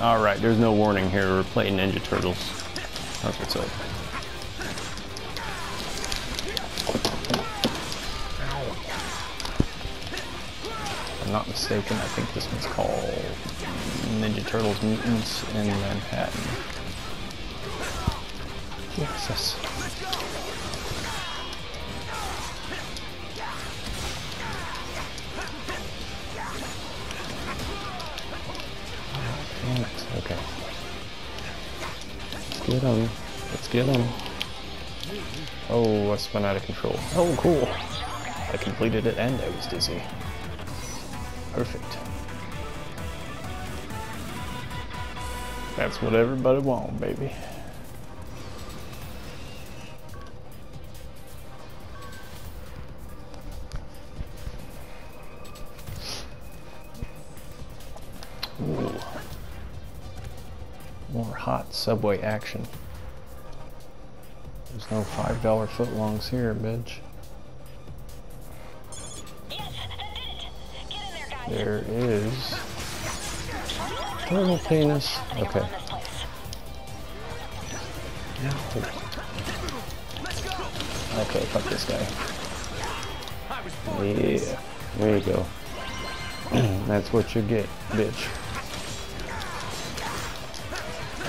Alright, there's no warning here. We're playing Ninja Turtles. That's what's up. I'm not mistaken, I think this one's called Ninja Turtles Mutants in Manhattan. Jesus. Damn Okay. Let's get him. Let's get him. Oh, I spun out of control. Oh, cool. I completed it and I was dizzy. Perfect. That's what everybody want, baby. Subway action. There's no $5 footlongs here, bitch. There, is... Turtle penis. Okay. Place. Okay, fuck this guy. Yeah, there you go. That's what you get, bitch.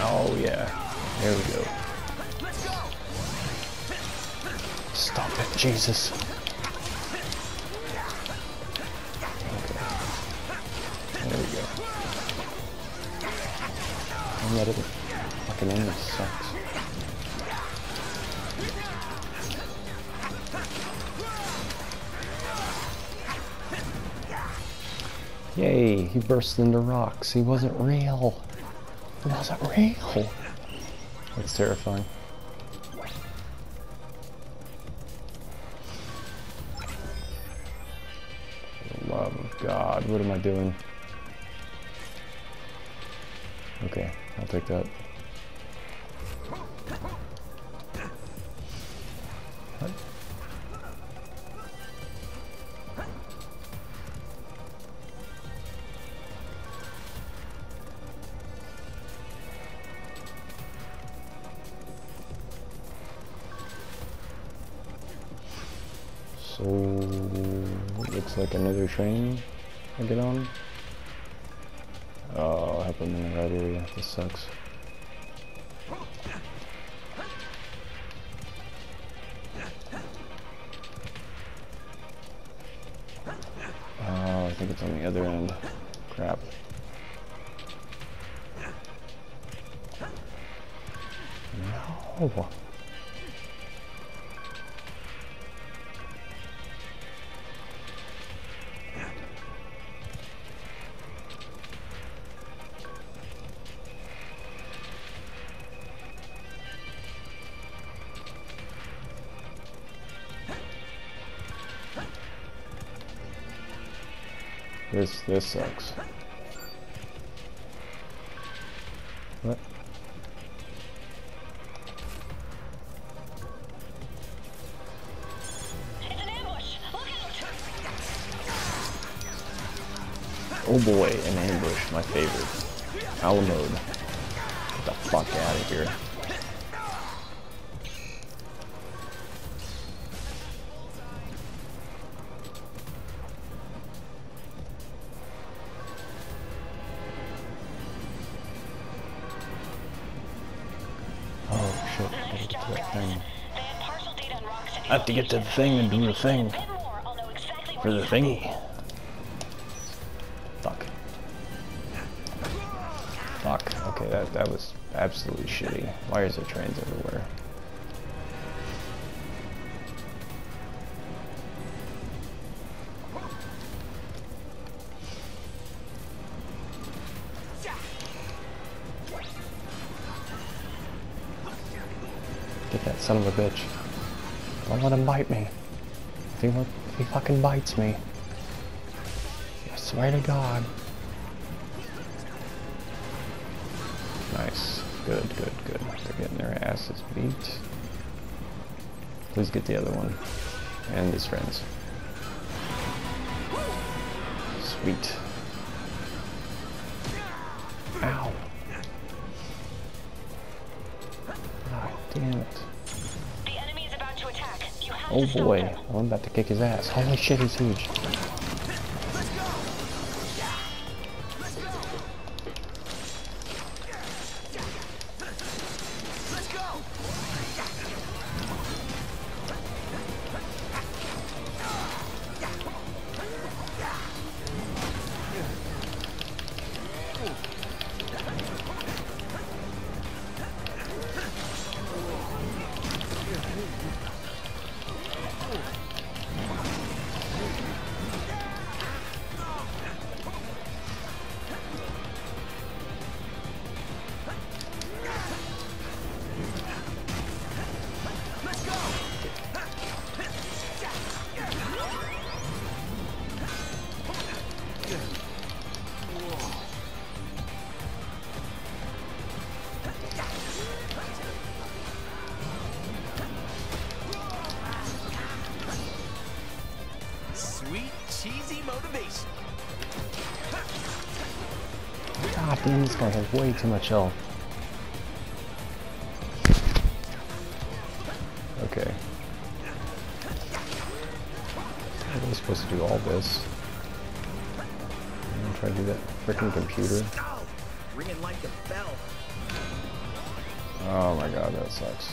Oh yeah, there we go. Stop it, Jesus. Okay. There we go. That other fucking enemy sucks. Yay, he burst into rocks. He wasn't real. He wasn't real. That's terrifying. For the love of God, what am I doing? Okay, I'll take that. Like another train I get on. Oh, I hope I'm in the right area. This sucks. Oh, I think it's on the other end. Crap. No. This this sucks. What? It's an ambush. Look out. Oh boy, an ambush, my favorite. Alamode. Get the fuck out of here. To get to the thing and do the thing. For the thingy. Fuck. Fuck. Okay, that, that was absolutely shitty. Why is there trains everywhere? Get that son of a bitch. Don't let him bite me. If he, if he fucking bites me. I swear to God. Nice. Good, good, good. They're getting their asses beat. Please get the other one. And his friends. Sweet. Ow. God damn it. Oh boy, I'm about to kick his ass. Holy shit, he's huge. Damn, this guy has way too much health. Okay. How am I supposed to do all this? I'm gonna try to do that freaking computer. Ringing like a bell. Oh my god, that sucks.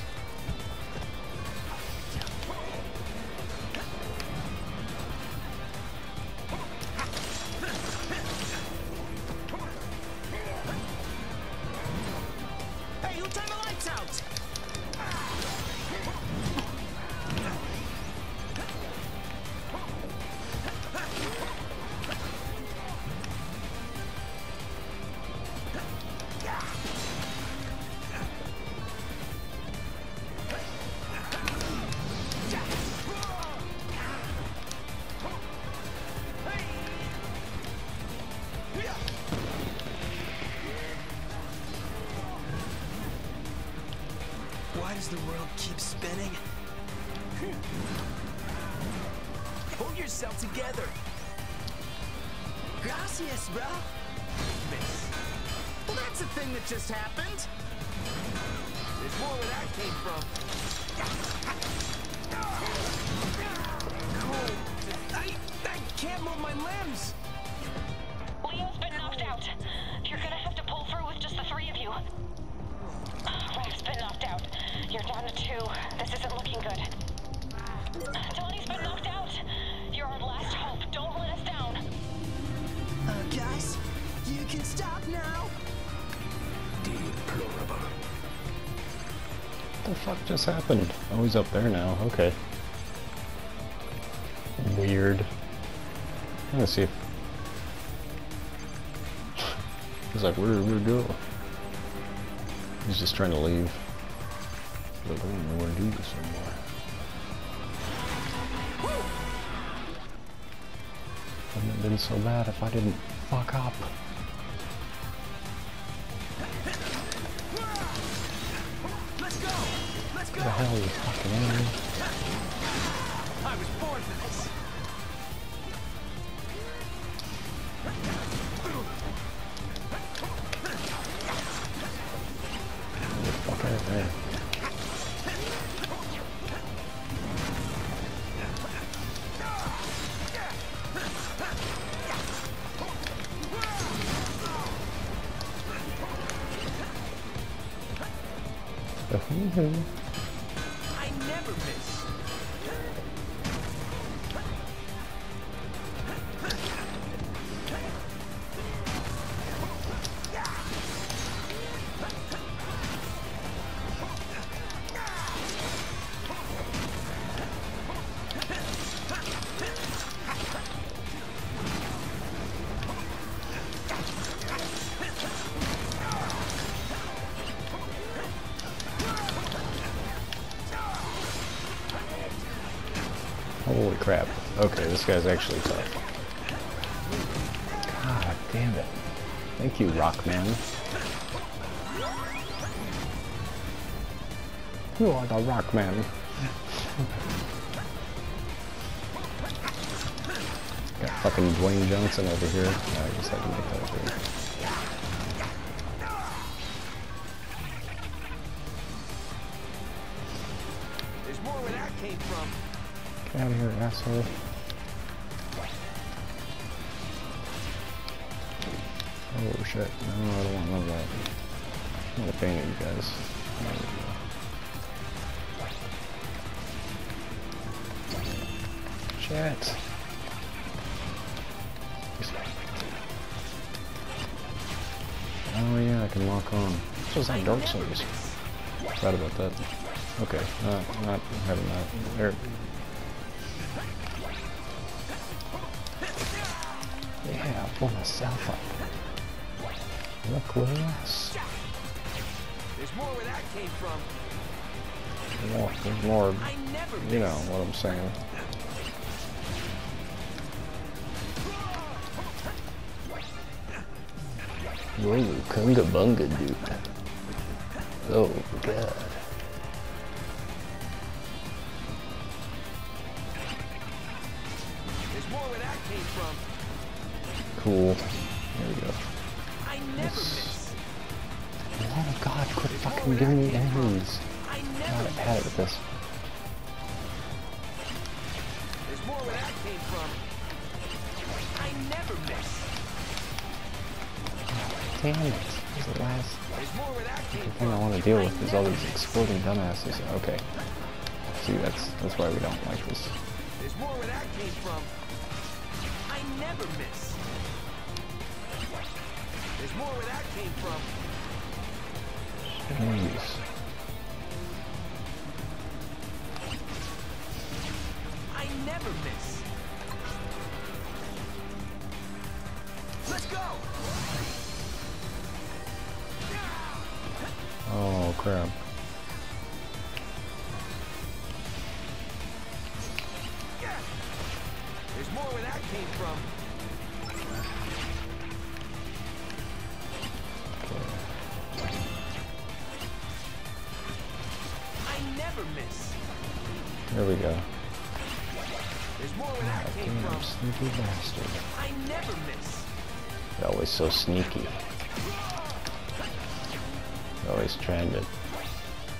Does the world keep spinning? Pull yourself together. Gracias, bro. Miss. Well, that's a thing that just happened. There's more where that came from. Cool. I, I can't move my limbs. Fuck just happened? Oh, he's up there now. Okay. Weird. Gonna see if... He's like, where did we go? He's just trying to leave. But I don't know where to do this anymore. Wouldn't have been so bad if I didn't fuck up. Hell fucking enemy? I was born for this. Fuck out Holy crap. Okay, this guy's actually tough. God damn it. Thank you, Rockman. You are the Rockman. Got fucking Dwayne Johnson over here. I just had to make that. Here, asshole. Oh shit, no, I don't want none of that. I'm gonna paint you guys. There we go. Shit. Oh yeah, I can lock on. This was like Dark Souls. Forgot about that. Okay, not, not having that. There. Pull myself up. Look less. There's more where that came from. More, there's more, you know what I'm saying. Whoa, Cowabunga dude. Oh god. Cool. There we go. I never miss. Oh god, quit fucking giving me enemies. I God, never I had it with this. There's more where that came from. I never miss. Damn it. This is the last There's more where that came thing I want to deal with is all these exploding dumbasses. Okay. See, that's that's why we don't like this. There's more where that came from. I never miss. There's more where that came from. Jeez. I never miss. Let's go. Oh crap. There's more where that came from. So sneaky. Always trying to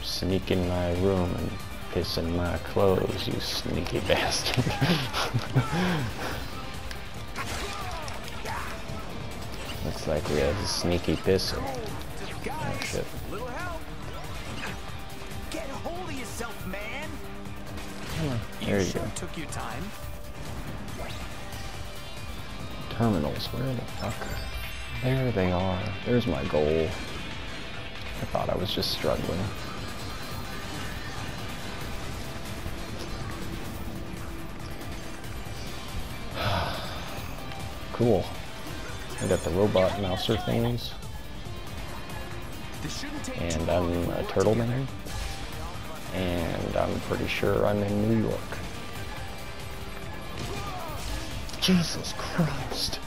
sneak in my room and piss in my clothes, you sneaky bastard. Looks like we have a sneaky pisser. Oh shit. Get a hold of yourself, man. Come on. There you go. took your time. Terminals, where the fuck? There they are. There's my goal. I thought I was just struggling. cool. I got the robot mouser things, and I'm a turtle man, and I'm pretty sure I'm in New York. Jesus Christ.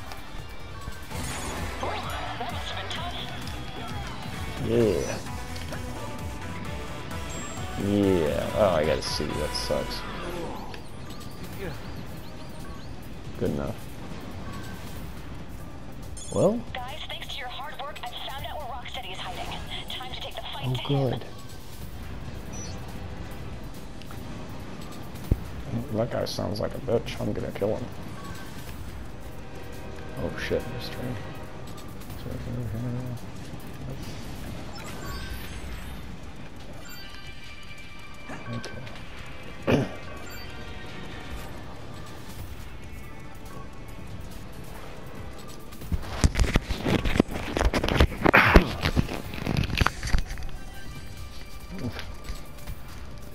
Yeah. Yeah. Oh, I gotta see. That sucks. Good enough. Well, Guys, thanks to your hard work, I've found out where Rocksteady is hiding. Time to take the fight oh good. That guy sounds like a bitch. I'm gonna kill him. Oh shit, there's train.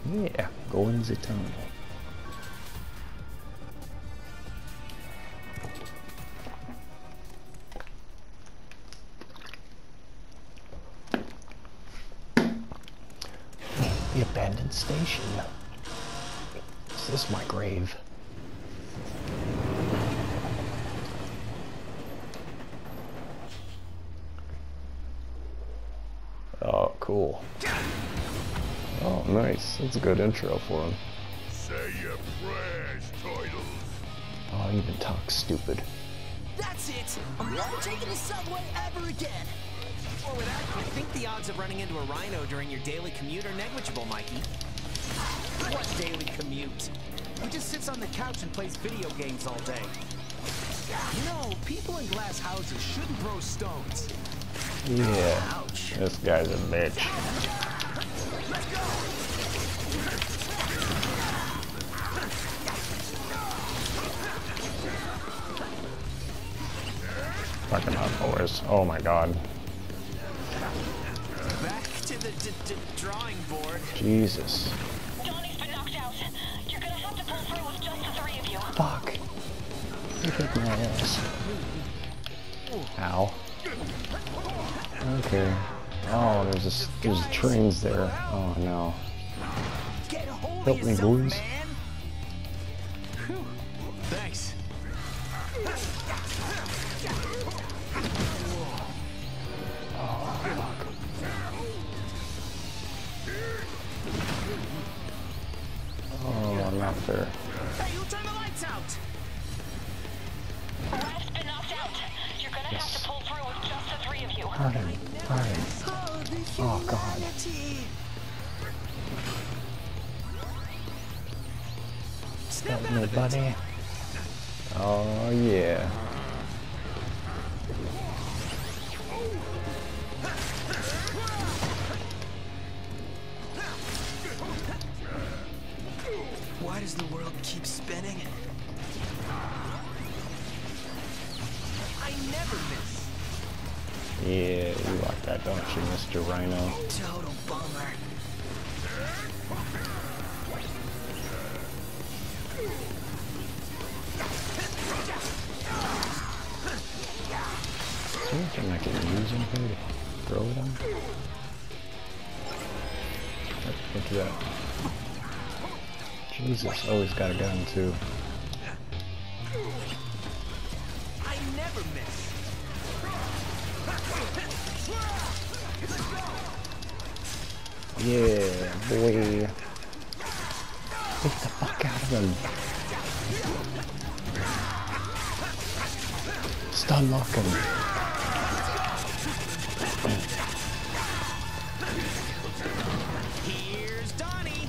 Yeah, go in the tunnel. The abandoned station. Is this my grave? Oh, cool. That's a good intro for him. Say your prayers, Turtles. Oh, even talk stupid. That's it! I'm never taking the subway ever again! Or with that, I think the odds of running into a rhino during your daily commute are negligible, Mikey. What daily commute? He just sits on the couch and plays video games all day. You know, people in glass houses shouldn't throw stones. Yeah. Ouch. This guy's a bitch. Fucking. Oh my god. Back to the d d drawing board. Jesus. Donnie's been knocked out. You're gonna have to pull through with just the three of you. Fuck. You hit my ass. Ow. Okay. Oh, there's a, s- there's trains there. Oh no. Get a hold Help me, yourself, boys. Oh. Hey, who turned the lights out? Knocked out. You're gonna have to pull through with just the three of you. Oh, Oh, God. Help me, buddy. Oh, yeah. Why does the world keep spinning? I never miss. Yeah, you like that, don't you, Mr. Rhino? Total bummer. Is there anything I can use in here to throw it on? What- What's that? Jesus, he's got a gun too. I never miss. Yeah, boy. Get the fuck out of him. Stun lock him. Here's Donnie.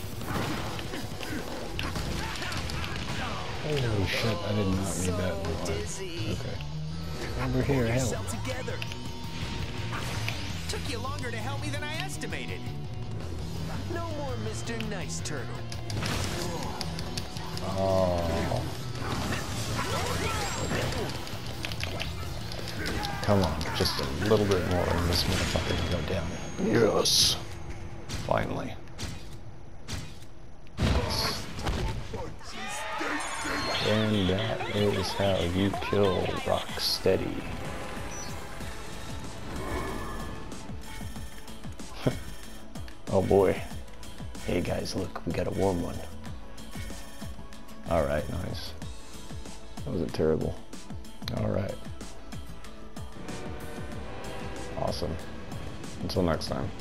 Holy shit, I did not need that in my life. Dizzy. Okay. Over here, Hold help. together. Took you longer to help me than I estimated. No more Mr. Nice Turtle. Oh. Come on, just a little bit more and this motherfucker can go down. Yes. Finally. And that is how you kill Rocksteady. oh boy. Hey guys, look, we got a warm one. Alright, nice. That wasn't terrible. Alright. Awesome. Until next time.